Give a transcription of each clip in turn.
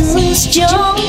lost your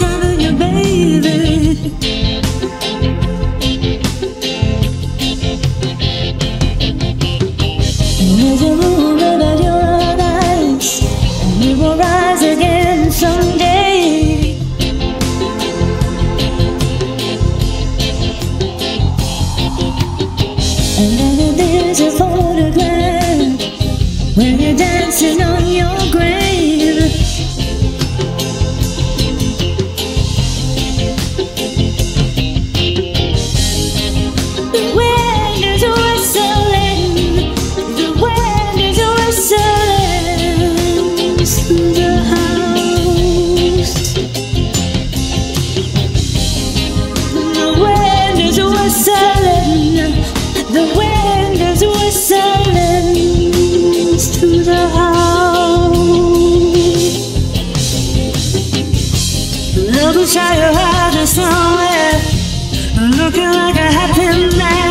having baby. You and you will rise again someday. And a photograph when you're dancing on your grave. The wind is whistling to the house. Little child, I just somewhere looking like a happy man.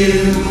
you.